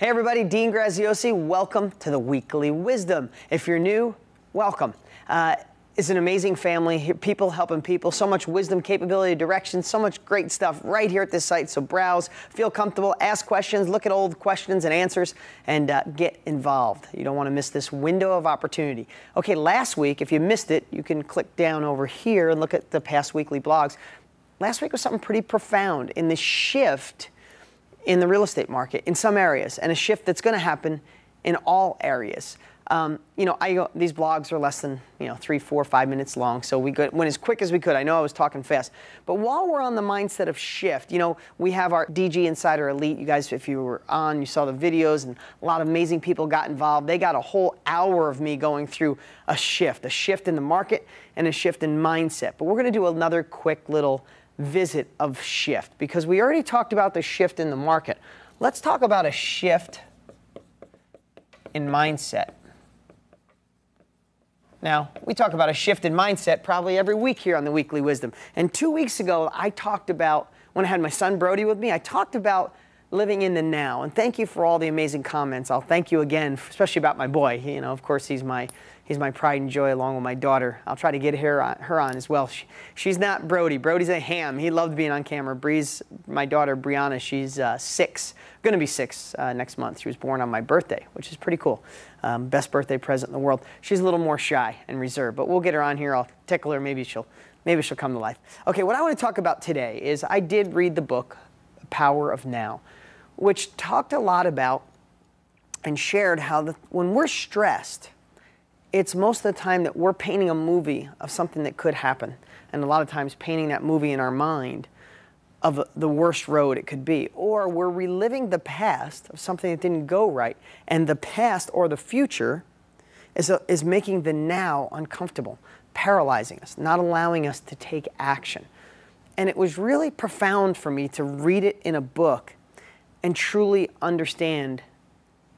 Hey everybody, Dean Graziosi. Welcome to the Weekly Wisdom. If you're new, welcome. Uh, it's an amazing family, people helping people, so much wisdom, capability, direction, so much great stuff right here at this site. So browse, feel comfortable, ask questions, look at old questions and answers, and uh, get involved. You don't want to miss this window of opportunity. Okay, last week, if you missed it, you can click down over here and look at the past weekly blogs. Last week was something pretty profound in the shift in the real estate market in some areas, and a shift that's going to happen in all areas. Um, you know, I, these blogs are less than you know three, four, five minutes long, so we went as quick as we could. I know I was talking fast, but while we're on the mindset of shift, you know, we have our DG Insider Elite. You guys, if you were on, you saw the videos, and a lot of amazing people got involved. They got a whole hour of me going through a shift, a shift in the market, and a shift in mindset. But we're going to do another quick little visit of shift because we already talked about the shift in the market. Let's talk about a shift in mindset. Now, we talk about a shift in mindset probably every week here on the Weekly Wisdom. And two weeks ago, I talked about, when I had my son Brody with me, I talked about living in the now. And thank you for all the amazing comments. I'll thank you again, especially about my boy. You know, of course, he's my he's my pride and joy along with my daughter. I'll try to get her on, her on as well. She, she's not Brody. Brody's a ham. He loved being on camera. Bree's my daughter Brianna. She's uh, six, going to be six uh, next month. She was born on my birthday, which is pretty cool. Um, best birthday present in the world. She's a little more shy and reserved, but we'll get her on here. I'll tickle her. Maybe she'll maybe she'll come to life. Okay, what I want to talk about today is I did read the book Power of Now which talked a lot about and shared how the, when we're stressed, it's most of the time that we're painting a movie of something that could happen. And a lot of times painting that movie in our mind of the worst road it could be. Or we're reliving the past of something that didn't go right. And the past or the future is, a, is making the now uncomfortable, paralyzing us, not allowing us to take action. And it was really profound for me to read it in a book and truly understand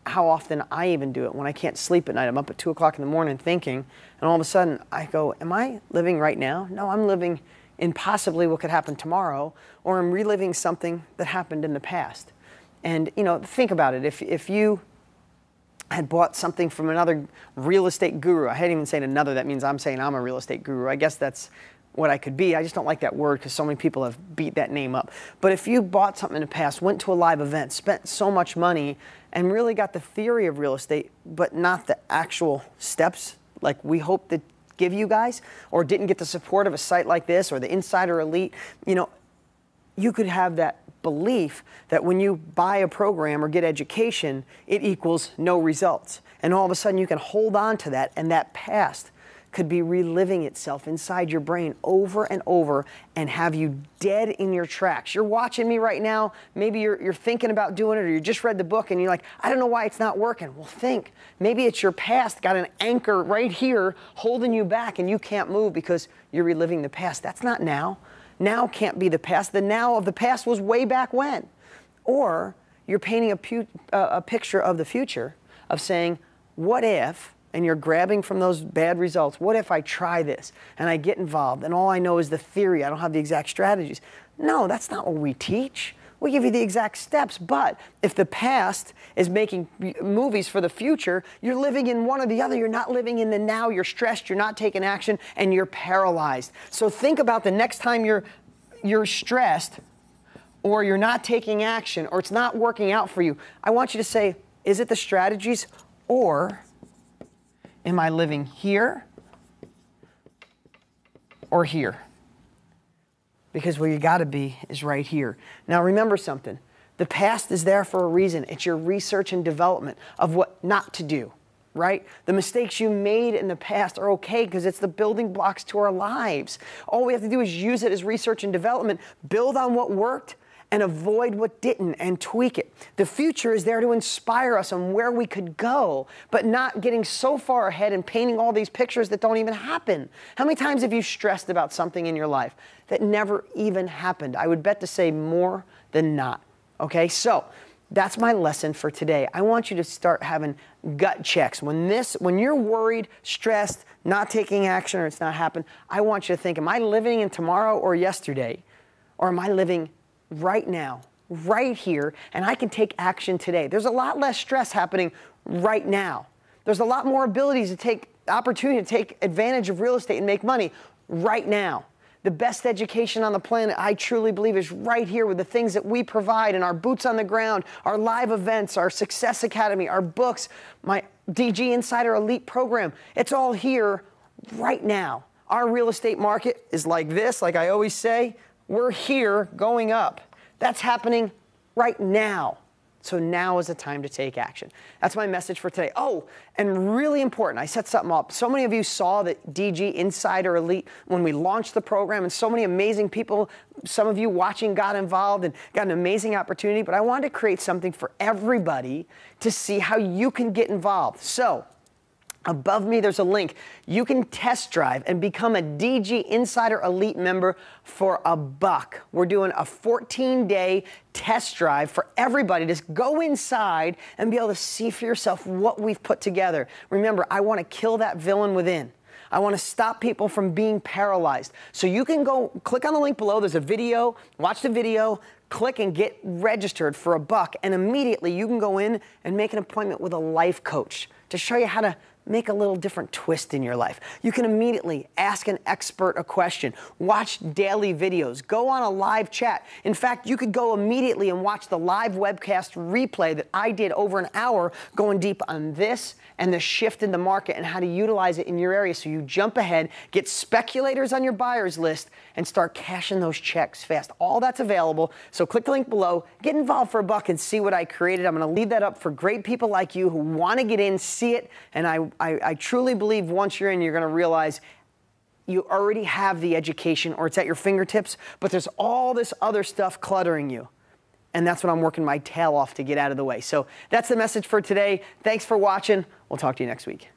how often I even do it when I can't sleep at night. I'm up at two o'clock in the morning thinking, and all of a sudden I go, Am I living right now? No, I'm living in possibly what could happen tomorrow, or I'm reliving something that happened in the past. And you know, think about it. If if you had bought something from another real estate guru, I hadn't even said another, that means I'm saying I'm a real estate guru. I guess that's what I could be. I just don't like that word because so many people have beat that name up. But if you bought something in the past, went to a live event, spent so much money, and really got the theory of real estate, but not the actual steps like we hope to give you guys, or didn't get the support of a site like this or the Insider Elite, you know, you could have that belief that when you buy a program or get education, it equals no results. And all of a sudden you can hold on to that and that past could be reliving itself inside your brain over and over and have you dead in your tracks. You're watching me right now. Maybe you're, you're thinking about doing it or you just read the book and you're like, I don't know why it's not working. Well, think. Maybe it's your past got an anchor right here holding you back and you can't move because you're reliving the past. That's not now. Now can't be the past. The now of the past was way back when. Or you're painting a, pu- uh, a picture of the future of saying, what if and you're grabbing from those bad results. What if I try this and I get involved and all I know is the theory? I don't have the exact strategies. No, that's not what we teach. We give you the exact steps, but if the past is making movies for the future, you're living in one or the other. You're not living in the now. You're stressed, you're not taking action, and you're paralyzed. So think about the next time you're you're stressed or you're not taking action or it's not working out for you. I want you to say, is it the strategies or Am I living here or here? Because where you got to be is right here. Now, remember something the past is there for a reason. It's your research and development of what not to do, right? The mistakes you made in the past are okay because it's the building blocks to our lives. All we have to do is use it as research and development, build on what worked, and avoid what didn't and tweak it. The future is there to inspire us on where we could go, but not getting so far ahead and painting all these pictures that don't even happen. How many times have you stressed about something in your life that never even happened? I would bet to say more than not. Okay, so that's my lesson for today. I want you to start having gut checks. When this, when you're worried, stressed, not taking action, or it's not happening, I want you to think, am I living in tomorrow or yesterday? Or am I living right now right here and I can take action today. There's a lot less stress happening right now. There's a lot more abilities to take opportunity to take advantage of real estate and make money right now. The best education on the planet, I truly believe, is right here with the things that we provide and our boots on the ground, our live events, our Success Academy, our books, my DG Insider Elite program. It's all here right now. Our real estate market is like this, like I always say, we're here going up. That's happening right now. So now is the time to take action. That's my message for today. Oh, and really important, I set something up. So many of you saw that DG Insider Elite when we launched the program, and so many amazing people, some of you watching got involved and got an amazing opportunity. But I wanted to create something for everybody to see how you can get involved. So Above me, there's a link. You can test drive and become a DG Insider Elite member for a buck. We're doing a 14 day test drive for everybody. Just go inside and be able to see for yourself what we've put together. Remember, I want to kill that villain within. I want to stop people from being paralyzed. So you can go click on the link below. There's a video, watch the video, click and get registered for a buck, and immediately you can go in and make an appointment with a life coach to show you how to make a little different twist in your life. You can immediately ask an expert a question, watch daily videos, go on a live chat. In fact, you could go immediately and watch the live webcast replay that I did over an hour going deep on this and the shift in the market and how to utilize it in your area. So you jump ahead, get speculators on your buyers list, and start cashing those checks fast. All that's available. So click the link below, get involved for a buck, and see what I created. I'm going to leave that up for great people like you who want to get in, see it, and I, I, I truly believe once you're in, you're going to realize you already have the education or it's at your fingertips, but there's all this other stuff cluttering you and that's what I'm working my tail off to get out of the way. So that's the message for today. Thanks for watching. We'll talk to you next week.